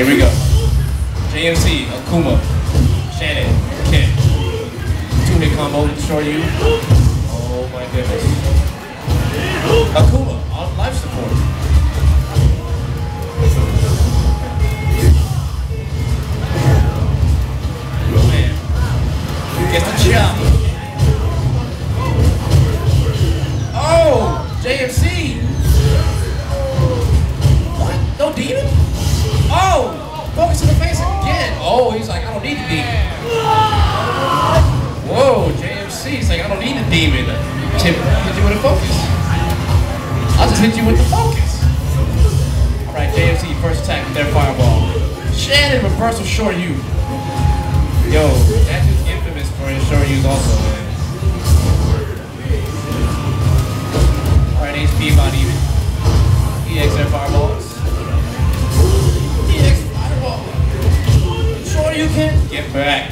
Here we go. JMC, Akuma, Shannon, Ken. Two hit combo, destroy you. Oh my goodness. Akuma on life support. Oh man. Gets the chop. Oh, JMC. Don't need demon. Whoa, like, I don't need a demon. Hit, hit you with a focus. I'll just hit you with the focus. All right, JMC, first attack with their fireball. Shannon, reversal Shoryu. Yo, back.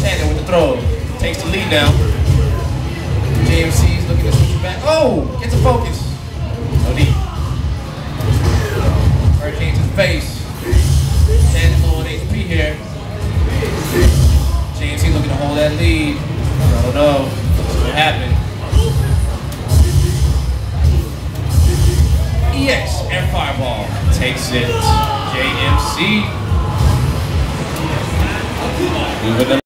Shannon with the throw. Takes the lead now. JMC's looking to switch back. Oh! Gets a focus. No need. Hurricane to the face. Shannon's low on HP here. JMC looking to hold that lead. Don't know what's going. EX Air Fireball takes it. JMC. Moving